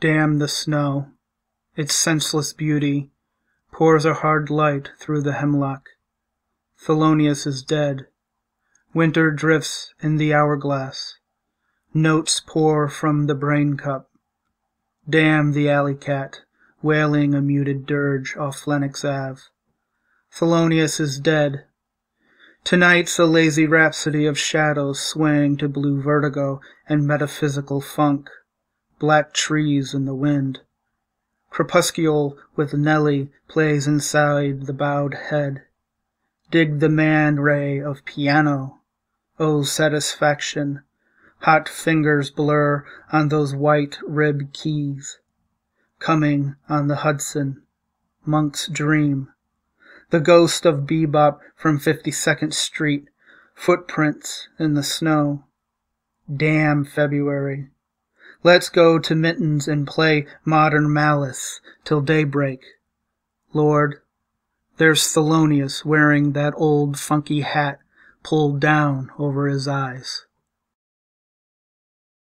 Damn the snow! Its senseless beauty Pours a hard light through the hemlock. Thelonious is dead. Winter drifts in the hourglass. Notes pour from the brain cup. Damn the alley cat, wailing a muted dirge off Lenox Ave. Thelonious is dead. Tonight's a lazy rhapsody of shadows swaying to blue vertigo and metaphysical funk. Black trees in the wind. Crepuscule with Nellie plays inside the bowed head. Dig the man ray of piano. Oh, satisfaction. Hot fingers blur on those white rib keys. Coming on the Hudson. Monk's dream. The ghost of bebop from 52nd Street. Footprints in the snow. Damn February. Let's go to Minton's and play Modern Malice till daybreak. Lord, there's Thelonious wearing that old funky hat pulled down over his eyes.